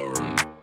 Johnny